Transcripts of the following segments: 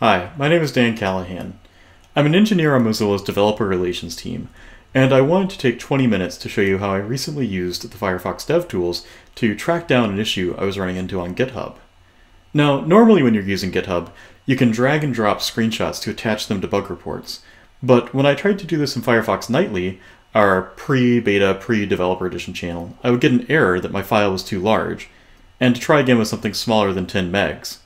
Hi, my name is Dan Callahan. I'm an engineer on Mozilla's developer relations team, and I wanted to take 20 minutes to show you how I recently used the Firefox DevTools to track down an issue I was running into on GitHub. Now, normally when you're using GitHub, you can drag and drop screenshots to attach them to bug reports, but when I tried to do this in Firefox Nightly, our pre-beta, pre-developer edition channel, I would get an error that my file was too large, and to try again with something smaller than 10 megs.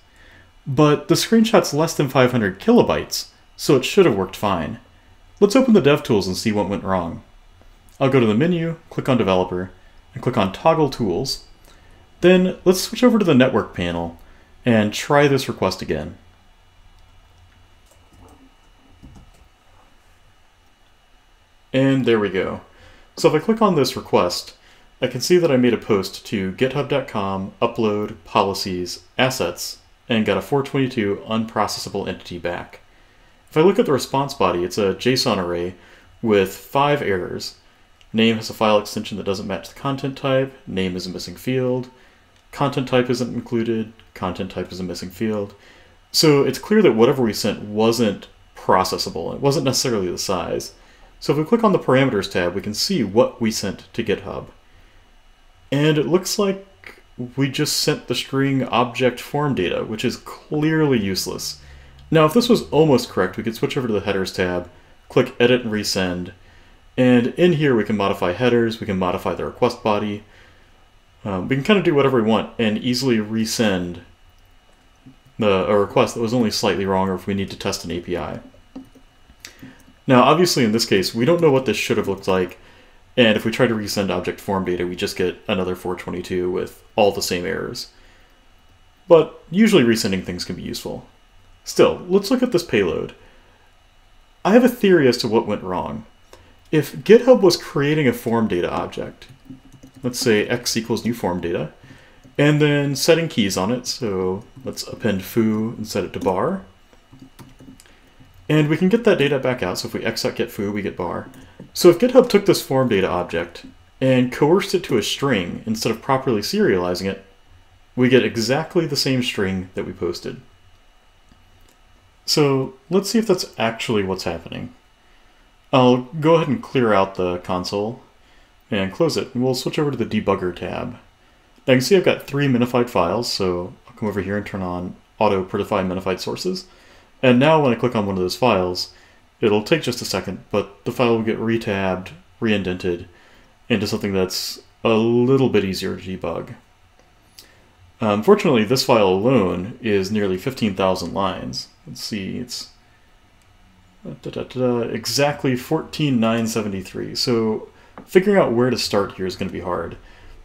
But the screenshot's less than 500 kilobytes, so it should have worked fine. Let's open the DevTools and see what went wrong. I'll go to the menu, click on Developer, and click on Toggle Tools. Then let's switch over to the Network panel and try this request again. And there we go. So if I click on this request, I can see that I made a post to github.com, upload, policies, assets, and got a 422 unprocessable entity back. If I look at the response body, it's a JSON array with five errors. Name has a file extension that doesn't match the content type, name is a missing field, content type isn't included, content type is a missing field. So it's clear that whatever we sent wasn't processable. It wasn't necessarily the size. So if we click on the parameters tab, we can see what we sent to GitHub. And it looks like we just sent the string object form data, which is clearly useless. Now, if this was almost correct, we could switch over to the headers tab, click edit and resend, and in here we can modify headers, we can modify the request body, um, we can kind of do whatever we want and easily resend the, a request that was only slightly wrong or if we need to test an API. Now, obviously in this case, we don't know what this should have looked like, and if we try to resend object form data, we just get another 422 with all the same errors. But usually resending things can be useful. Still, let's look at this payload. I have a theory as to what went wrong. If GitHub was creating a form data object, let's say x equals new form data, and then setting keys on it, so let's append foo and set it to bar, and we can get that data back out, so if we exec get foo, we get bar. So if GitHub took this form data object and coerced it to a string instead of properly serializing it, we get exactly the same string that we posted. So let's see if that's actually what's happening. I'll go ahead and clear out the console and close it. And we'll switch over to the debugger tab. Now you can see I've got three minified files, so I'll come over here and turn on auto prettify minified sources. And now when I click on one of those files, it'll take just a second, but the file will get retabbed, reindented into something that's a little bit easier to debug. Um, Unfortunately, this file alone is nearly 15,000 lines. Let's see, it's uh, da, da, da, exactly 14,973. So figuring out where to start here is going to be hard.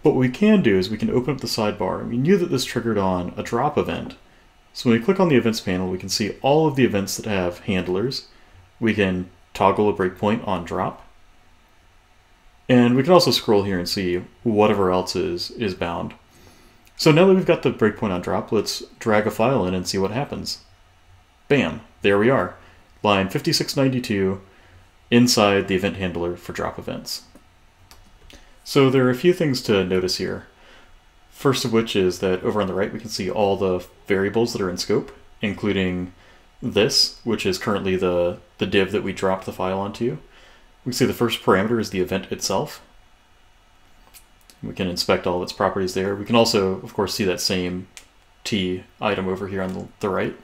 But what we can do is we can open up the sidebar, and we knew that this triggered on a drop event. So when we click on the events panel, we can see all of the events that have handlers. We can toggle a breakpoint on drop. And we can also scroll here and see whatever else is, is bound. So now that we've got the breakpoint on drop, let's drag a file in and see what happens. Bam, there we are. Line 5692 inside the event handler for drop events. So there are a few things to notice here. First of which is that over on the right we can see all the variables that are in scope, including this, which is currently the, the div that we dropped the file onto. We see the first parameter is the event itself. We can inspect all of its properties there. We can also, of course, see that same T item over here on the, the right.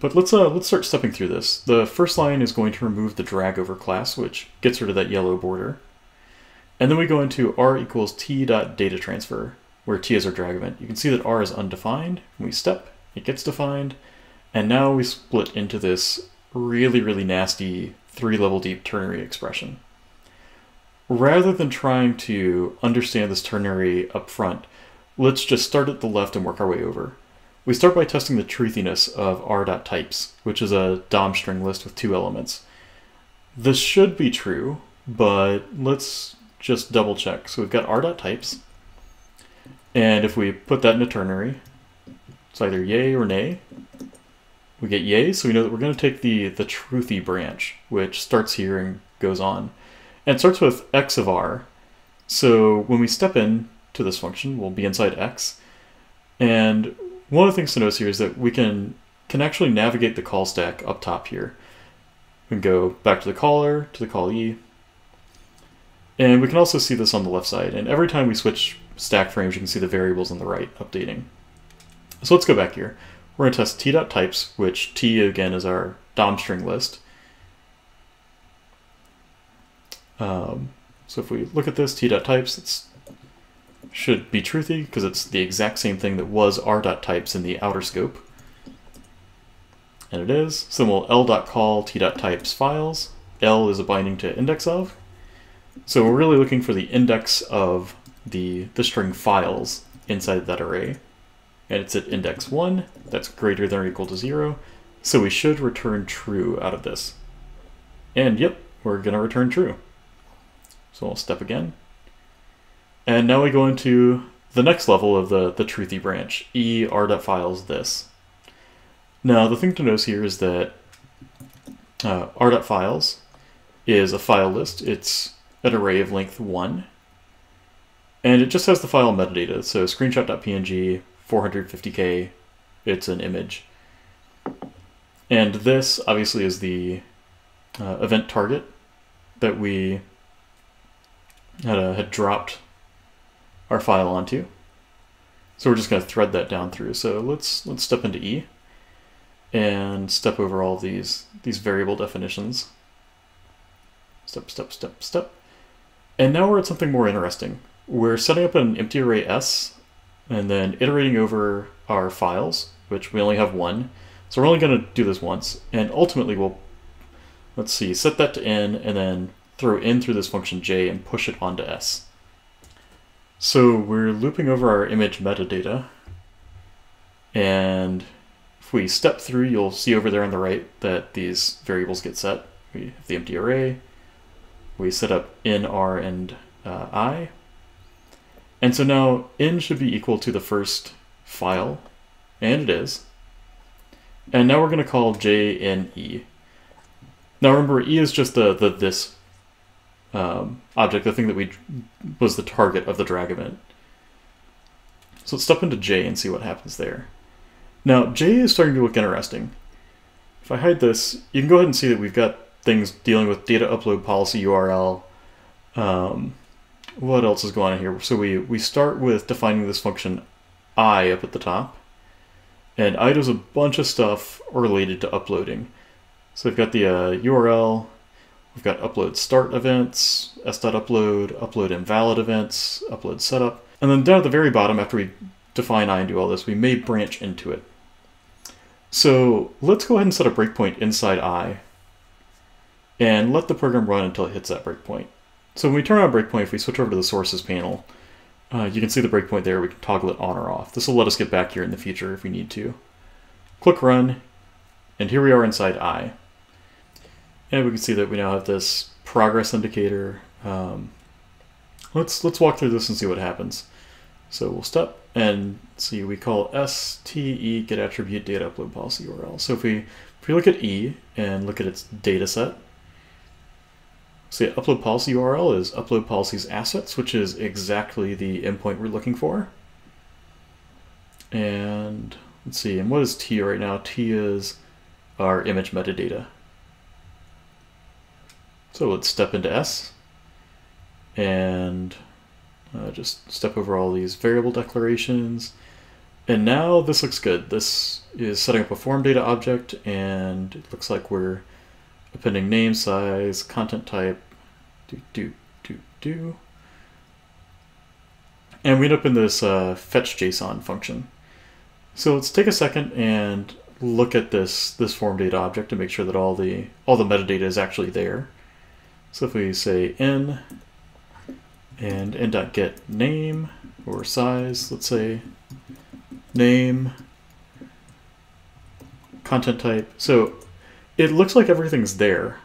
But let's uh, let's start stepping through this. The first line is going to remove the drag over class, which gets rid of that yellow border. And then we go into r equals t dot data transfer, where t is our drag event. You can see that r is undefined. When we step, it gets defined. And now we split into this really, really nasty three level deep ternary expression. Rather than trying to understand this ternary up front, let's just start at the left and work our way over. We start by testing the truthiness of r.types, which is a DOM string list with two elements. This should be true, but let's just double check. So we've got r.types, and if we put that in a ternary, it's either yay or nay. We get yay, so we know that we're going to take the, the truthy branch, which starts here and goes on. And it starts with x of r. So when we step in to this function, we'll be inside x. And one of the things to notice here is that we can can actually navigate the call stack up top here. We can go back to the caller, to the callee, and we can also see this on the left side. And every time we switch stack frames, you can see the variables on the right updating. So let's go back here. We're going to test t.types, which t again is our DOM string list. Um, so if we look at this, t.types, it should be truthy because it's the exact same thing that was r.types in the outer scope. And it is. So we'll l.call t.types files. L is a binding to index of. So we're really looking for the index of the, the string files inside that array. And it's at index 1, that's greater than or equal to 0. So we should return true out of this. And yep, we're going to return true. So I'll step again. And now we go into the next level of the, the truthy branch, e r.files this. Now the thing to notice here is that uh, r.files is a file list. It's an array of length 1. And it just has the file metadata, so screenshot.png, 450k, it's an image. And this obviously is the uh, event target that we had, uh, had dropped our file onto. So we're just going to thread that down through. So let's let's step into E and step over all these these variable definitions. Step, step, step, step. And now we're at something more interesting. We're setting up an empty array S and then iterating over our files, which we only have one. So we're only going to do this once. And ultimately we'll, let's see, set that to n and then throw in through this function j and push it onto s. So we're looping over our image metadata. And if we step through, you'll see over there on the right that these variables get set. We have the empty array, we set up n, r, and uh, i. And so now in should be equal to the first file, and it is. And now we're going to call j in e. Now remember, e is just the, the this um, object, the thing that we was the target of the drag event. So let's step into j and see what happens there. Now j is starting to look interesting. If I hide this, you can go ahead and see that we've got things dealing with data upload policy URL. Um, what else is going on here? So we, we start with defining this function i up at the top. And i does a bunch of stuff related to uploading. So we've got the uh, URL, we've got upload start events, s.upload, upload invalid events, upload setup. And then down at the very bottom, after we define i and do all this, we may branch into it. So let's go ahead and set a breakpoint inside i and let the program run until it hits that breakpoint. So when we turn on breakpoint, if we switch over to the sources panel, uh, you can see the breakpoint there. We can toggle it on or off. This will let us get back here in the future if we need to. Click run, and here we are inside I. And we can see that we now have this progress indicator. Um, let's let's walk through this and see what happens. So we'll step and see we call ste get attribute data upload policy URL. So if we if we look at E and look at its data set, so yeah, upload policy URL is upload policies assets, which is exactly the endpoint we're looking for. And let's see, and what is T right now? T is our image metadata. So let's step into S and uh, just step over all these variable declarations. And now this looks good. This is setting up a form data object and it looks like we're appending name, size, content type, do, do, do, do. And we end up in this uh, fetch JSON function. So let's take a second and look at this this form data object to make sure that all the all the metadata is actually there. So if we say in and in.get name or size, let's say name, content type. So it looks like everything's there.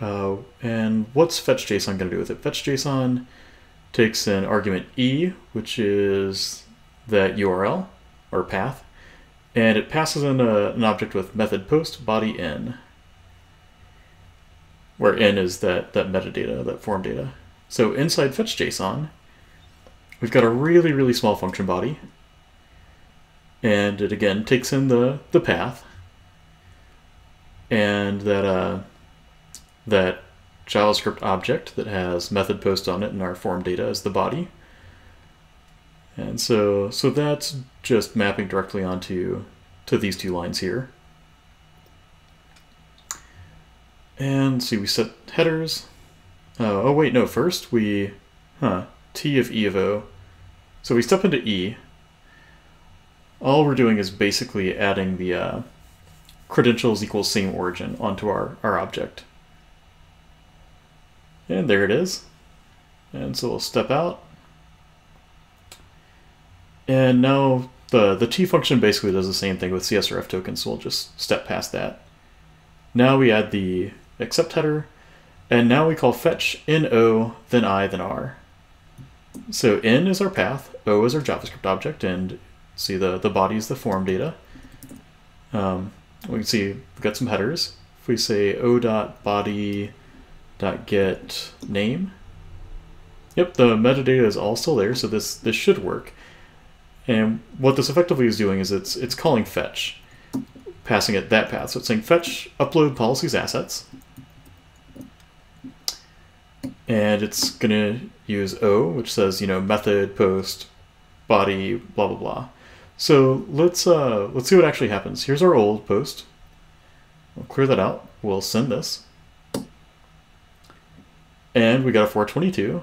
Uh, and what's fetch.json going to do with it? Fetch.json takes an argument e, which is that URL or path, and it passes in a, an object with method post body in, where in is that, that metadata, that form data. So inside fetch.json, we've got a really, really small function body, and it again takes in the, the path, and that uh, that JavaScript object that has method post on it in our form data as the body. And so so that's just mapping directly onto to these two lines here. And see, we set headers. Uh, oh wait, no, first we, huh, T of E of O. So we step into E. All we're doing is basically adding the uh, credentials equals same origin onto our, our object. And there it is. And so we'll step out. And now the, the T function basically does the same thing with CSRF tokens, so we'll just step past that. Now we add the accept header, and now we call fetch in O, then I, then R. So in is our path, O is our JavaScript object, and see the, the body is the form data. Um, we can see we've got some headers. If we say o dot body dot get name, yep, the metadata is all still there, so this this should work. And what this effectively is doing is it's it's calling fetch, passing it that path. So it's saying fetch upload policies assets, and it's gonna use O, which says you know method post body blah blah blah. So let's uh, let's see what actually happens. Here's our old post. We'll clear that out. We'll send this. And we got a 422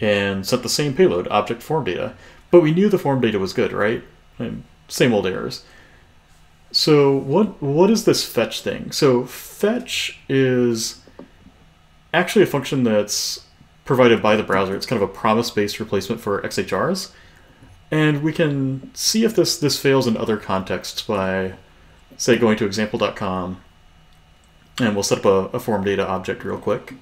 and set the same payload, object form data. But we knew the form data was good, right? And same old errors. So what what is this fetch thing? So fetch is actually a function that's provided by the browser. It's kind of a promise-based replacement for XHRs. And we can see if this, this fails in other contexts by, say, going to example.com, and we'll set up a, a form data object real quick.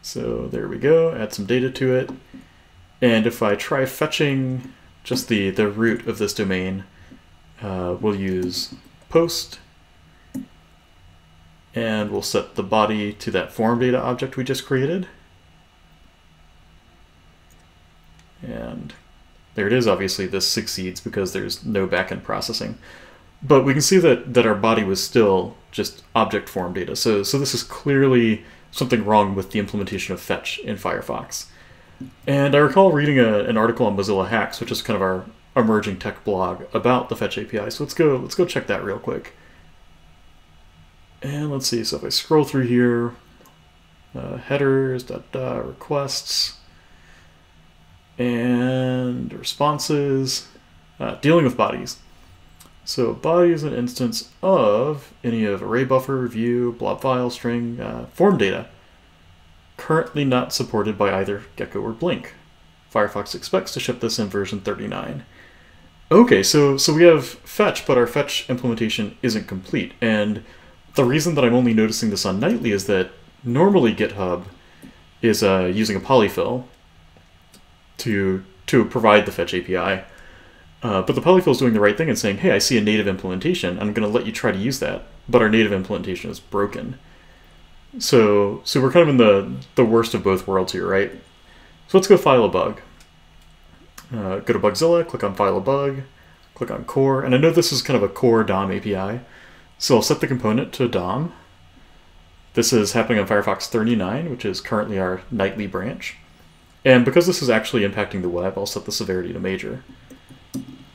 So there we go, add some data to it. And if I try fetching just the, the root of this domain, uh, we'll use post and we'll set the body to that form data object we just created. And there it is. Obviously, this succeeds because there's no backend processing. But we can see that, that our body was still just object form data. So, so this is clearly something wrong with the implementation of fetch in Firefox. And I recall reading a, an article on Mozilla Hacks, which is kind of our emerging tech blog about the fetch API. So let's go let's go check that real quick. And let's see, so if I scroll through here, uh, headers, da, da, requests, and responses, uh, dealing with bodies. So body is an instance of any of array buffer, view, blob file, string, uh, form data. Currently not supported by either Gecko or Blink. Firefox expects to ship this in version 39. Okay, so so we have fetch, but our fetch implementation isn't complete, and the reason that I'm only noticing this on Nightly is that normally GitHub is uh, using a polyfill to to provide the fetch API. Uh, but the polyfill is doing the right thing and saying, hey, I see a native implementation. I'm going to let you try to use that. But our native implementation is broken. So so we're kind of in the, the worst of both worlds here, right? So let's go file a bug. Uh, go to Bugzilla, click on file a bug, click on core. And I know this is kind of a core DOM API. So I'll set the component to DOM. This is happening on Firefox 39, which is currently our nightly branch. And because this is actually impacting the web, I'll set the severity to major.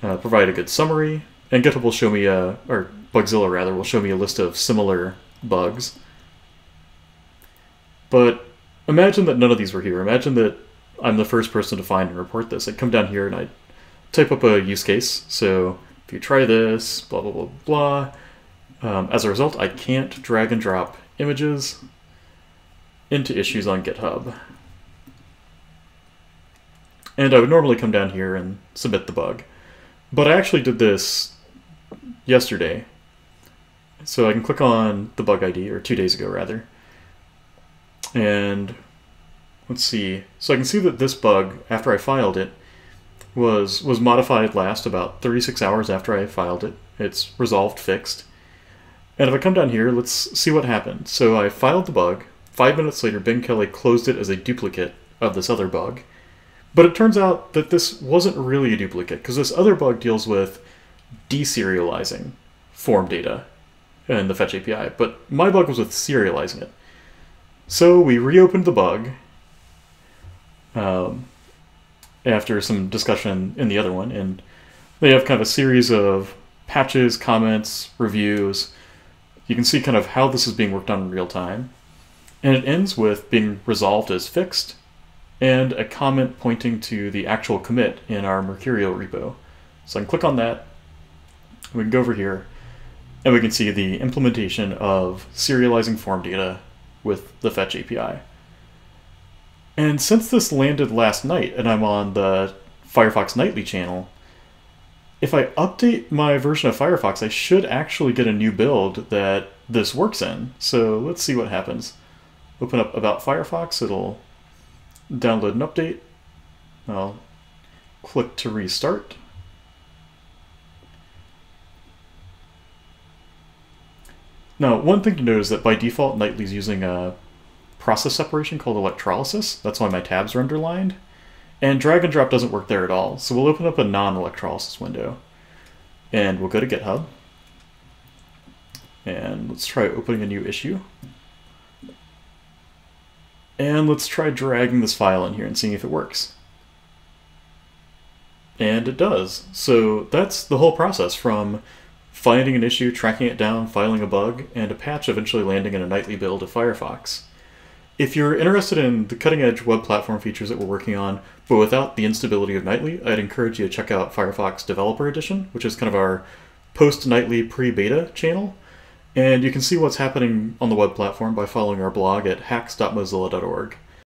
Uh, provide a good summary, and GitHub will show me a, or Bugzilla rather, will show me a list of similar bugs. But imagine that none of these were here. Imagine that I'm the first person to find and report this. I'd come down here and I'd type up a use case. So if you try this, blah, blah, blah, blah, um, as a result, I can't drag and drop images into issues on GitHub. And I would normally come down here and submit the bug. But I actually did this yesterday. So I can click on the bug ID, or two days ago rather. And let's see. So I can see that this bug, after I filed it, was was modified last about 36 hours after I filed it. It's resolved, fixed. And if I come down here, let's see what happened. So I filed the bug. Five minutes later, Ben Kelly closed it as a duplicate of this other bug. But it turns out that this wasn't really a duplicate, because this other bug deals with deserializing form data in the Fetch API, but my bug was with serializing it. So we reopened the bug um, after some discussion in the other one, and they have kind of a series of patches, comments, reviews. You can see kind of how this is being worked on in real time. And it ends with being resolved as fixed and a comment pointing to the actual commit in our Mercurial repo. So I can click on that. We can go over here and we can see the implementation of serializing form data with the Fetch API. And since this landed last night and I'm on the Firefox Nightly channel, if I update my version of Firefox, I should actually get a new build that this works in. So let's see what happens. Open up About Firefox, it'll download an update. I'll click to restart. Now, one thing to note is that by default, Nightly is using a process separation called electrolysis. That's why my tabs are underlined. And drag and drop doesn't work there at all. So we'll open up a non-electrolysis window. And we'll go to GitHub. And let's try opening a new issue. And let's try dragging this file in here and seeing if it works. And it does. So that's the whole process from finding an issue, tracking it down, filing a bug, and a patch eventually landing in a nightly build of Firefox. If you're interested in the cutting edge web platform features that we're working on, but without the instability of Nightly, I'd encourage you to check out Firefox Developer Edition, which is kind of our post nightly pre beta channel. And you can see what's happening on the web platform by following our blog at hacks.mozilla.org.